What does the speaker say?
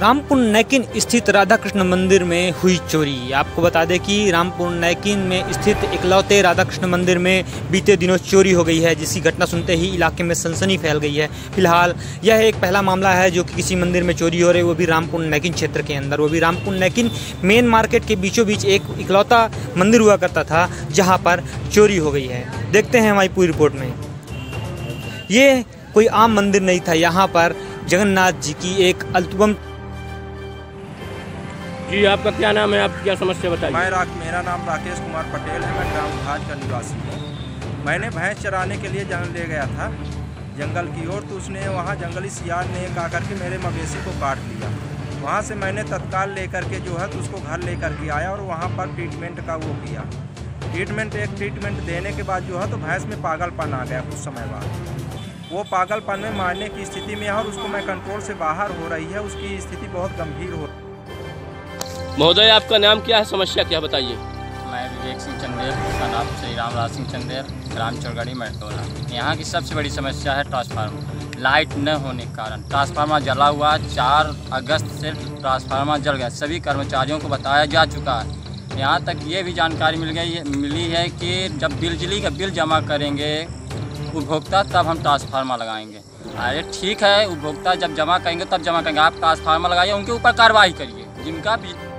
रामपुर नैकिन स्थित राधा कृष्ण मंदिर में हुई चोरी। आपको बता दें कि रामपुर नैकिन में स्थित इकलौते राधा कृष्ण मंदिर में बीते दिनों चोरी हो गई है, जिसकी घटना सुनते ही इलाके में सनसनी फैल गई है। फ़िलहाल, यह एक पहला मामला है जो कि किसी मंदिर में चोरी हो रही है, वो भी रामपुर नैकिन क्षेत्र के अंदर। वो भी रामपुर नैकिन मेन मार्केट के बीचों बीच एक इकलौता मंदिर हुआ करता था, जहाँ पर चोरी हो गई है। देखते हैं हमारी पूरी रिपोर्ट में। ये कोई आम मंदिर नहीं था। यहाँ पर जगन्नाथ जी की एक अल्तुबम जी आपका क्या नाम है? आप क्या समस्या बताइए। मैं रा, मेरा नाम राकेश कुमार पटेल है मैं ग्राम घाट का निवासी हूँ। मैंने भैंस चराने के लिए जंगल ले गया था। जंगल की ओर तो उसने वहाँ जंगली सियार ने आकर के मेरे मवेशी को काट लिया। वहाँ से मैंने तत्काल लेकर के जो है तो उसको घर लेकर के आया और वहाँ पर ट्रीटमेंट का वो किया। ट्रीटमेंट एक ट्रीटमेंट देने के बाद जो है तो भैंस में पागलपन आ गया कुछ समय बाद। वो पागलपन में मारने की स्थिति में है और उसको मैं कंट्रोल से बाहर हो रही है। उसकी स्थिति बहुत गंभीर हो महोदय, आपका नाम क्या है? समस्या क्या बताइए? मैं विवेक सिंह चंदेल का नाम श्री रामराज सिंह चंदेल, ग्राम चौरगढ़ी मरतोला यहाँ की सबसे बड़ी समस्या है ट्रांसफार्मर लाइट न होने के कारण। ट्रांसफार्मर जला हुआ चार अगस्त से ट्रांसफार्मर जल गया। सभी कर्मचारियों को बताया जा चुका है। यहाँ तक ये भी जानकारी मिल गई, मिली है कि जब बिजली का बिल जमा करेंगे, उपभोक्ता तब हम ट्रांसफार्मर लगाएँगे। अरे ठीक है, उपभोक्ता जब जमा करेंगे, तब जमा करेंगे। आप ट्रांसफार्मर लगाइए, उनके ऊपर कार्रवाई करिए। जिनका भी